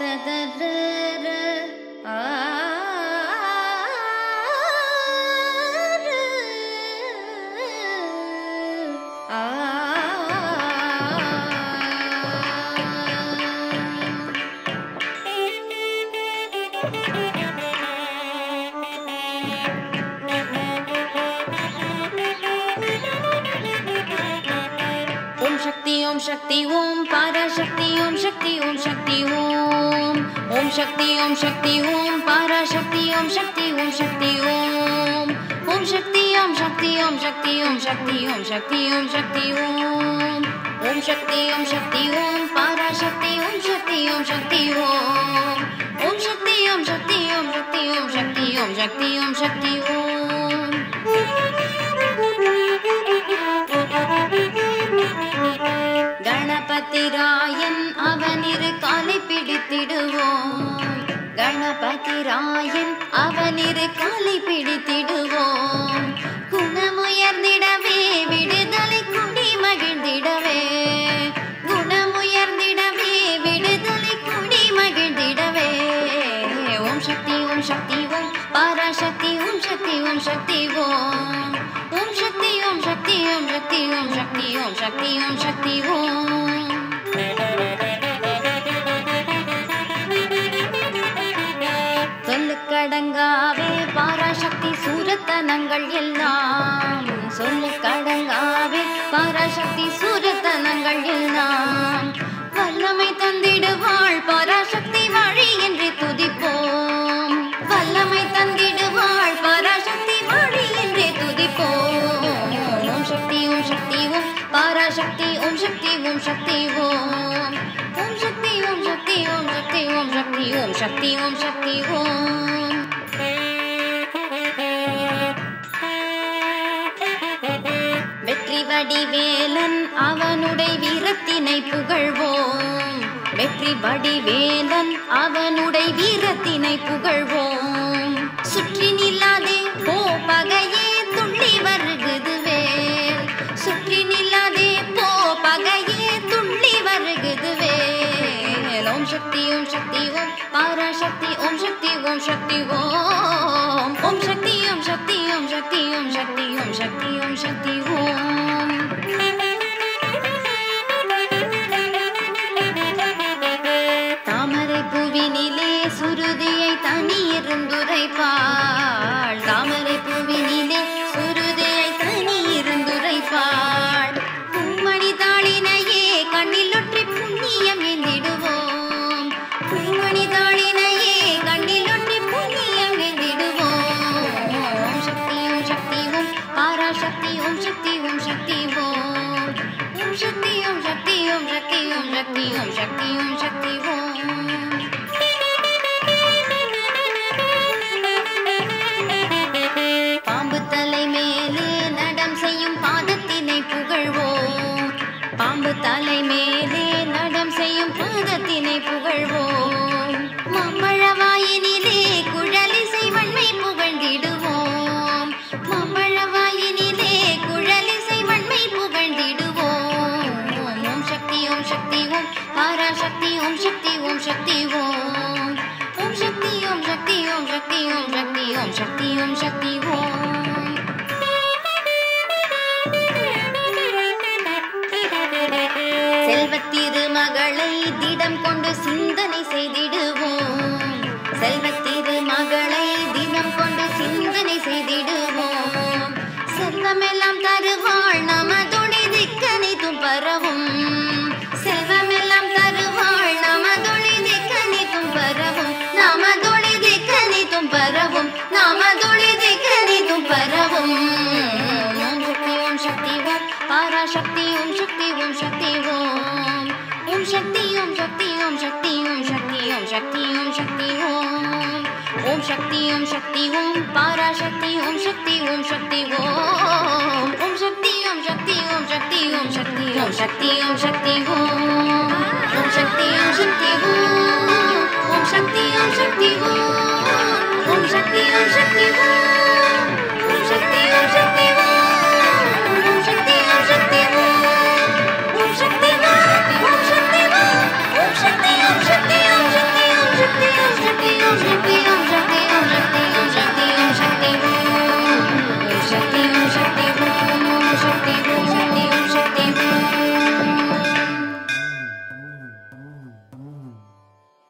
ததரர ஆர ஆ ஓம் சக்தி ஓம் சக்தி ஓம் பாராசக்தி ஓம் சக்தி ஓம் சக்தி ஓம் ஓம் சக்தி ஓம் சக்தி ஓம் பாராசக்தி ஓம் சக்தி ஓம் சக்தி ஓம் ஓம் சக்தி ஓம் சக்தி ஓம் சக்தி ஓம் சக்தி ஓம் சக்தி ஓம் சக்தி ஓம் ஓம் சக்தி ஓம் சக்தி ஓம் பாராசக்தி ஓம் சக்தி ஓம் சக்தி ஓம் ஓம் சக்தி ஓம் சக்தி ஓம் சக்தி ஓம் சக்தி ஓம் சக்தி ஓம் சக்தி ஓம் கணபதி கணபதிராயன் அவனிரு காலை பிடித்திடுவோம் கணபதிராயன் அவனிரு காலை பிடித்திடுவோம் குணமுயர்ந்திடவே விடுதலை குடி மகிழ்ந்திடவே குணமுயர்ந்திடவே விடுதலை குடி மகிழ்ந்திடவே ஓம் சக்தி ஓம் சக்தி ஓம் பாராசக்தி ஓம் சக்தி ஓம் சக்தி ஓம் ஓம் சக்தி ஓம் சக்தி ஓம் சக்தி ஓம் சக்தி ஓம் சக்தி ஓம் சக்தி ஓம் சுரத்தனங்கள் எல்லாம் சொல்லுக்கடங்காவே பராசக்தி சுரத்தனங்கள் எல்லாம் வல்லமை தந்திடுவாள் பராசக்தி வழி என்று துதிப்போம் வல்லமை தந்திடுவாள் பராசக்தி வழி என்று துதிப்போம் ஓம் சக்தி ஓம் சக்தி ஓம் பராசக்தி ஓம் சக்தி ஓம் சக்தி ஓம் ஓம் சக்தி ஓம் சக்தி ஓம் சக்தி ஓம் சக்தி ஓம் சக்தி ஓம் சக்தி ஓம் வடிவேலன் அவனுடைய வீரத்தினை புகழ்வோம். வெற்றி வடிவேலன் அவனுடைய வீரத்தினை புகழ்வோம். சுற்றி நில்லாதே போ பகையே துள்ளி வருகுது வேல் சுற்றி நில்லாதே போ பகையே துள்ளி வருகுது வேல் ஓம் சக்தி ஓம் சக்தி ஓம் பாராசக்தி ஓம் சக்தி ஓம் சக்தி ஓம். ஓம் சக்தி ஓம் சக்தி ஓம் சக்தி ஓம் சக்தி ஓம் சக்தி ஓம் சக்தி ஓம். சுருதியை தனி இருந்துரைப்பாள் தாமரை பூவினிலே சுருதியை தனி இருந்துரைப்பாள் பூமணி தாளினையே கண்ணிலொற்றி புண்ணியம் எந்திடுவோம் பூமணி தாளினையே கண்ணில் ஒற்றி புண்ணியம் எந்திடுவோம் ஓம் சக்தி ஓம் சக்தி ஓம் பாராசக்தி ஓம் சக்தி ஓம் சக்தி ஓம் ஓம் சக்தி ஓம் சக்தி ஓம் சக்தி ஓம் சக்தி ஓம் சக்தி ஓம் சக்தி ஓம் பாம்பு தலை மேலே நடம் செய்யும் பாதத்தினை புகழ்வோம் மம்மழவாயினிலே குழலிசை வன்மை புகழ்ந்திடுவோம் மம்மழவாயினிலே குழலிசை வன்மை புகழ்ந்திடுவோம் ஓம் சக்தி ஓம் சக்தி ஓம் பாராசக்தி ஓம் சக்தி ஓம் சக்தி ஓம் ஓம் சக்தி ஓம் சக்தி ஓம் சக்தி ஓம் சக்தி ஓம் சக்தி ஓம் சக்தி ஓம் செல்வத் திருமகளை திடம் சக்தி ஓம் சக்தி ஓம் சக்தி ஓம் ஓம் சக்தி ஓம் சக்தி ஓம் பாராசக்தி ஓம் சக்தி ஓம் சக்தி ஓம் ஓம் சக்தி ஓம் சக்தி ஓம் சக்தி ஓம் சக்தி ஓம் சக்தி ஓம் சக்தி ஓம் ஓம் சக்தி ஓம் சக்தி ஓம் ஓம் சக்தி ஓம் சக்தி